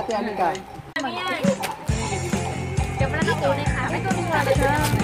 Ate Anika. Ayan. Kaya pala na tunay ka. Ito yung mga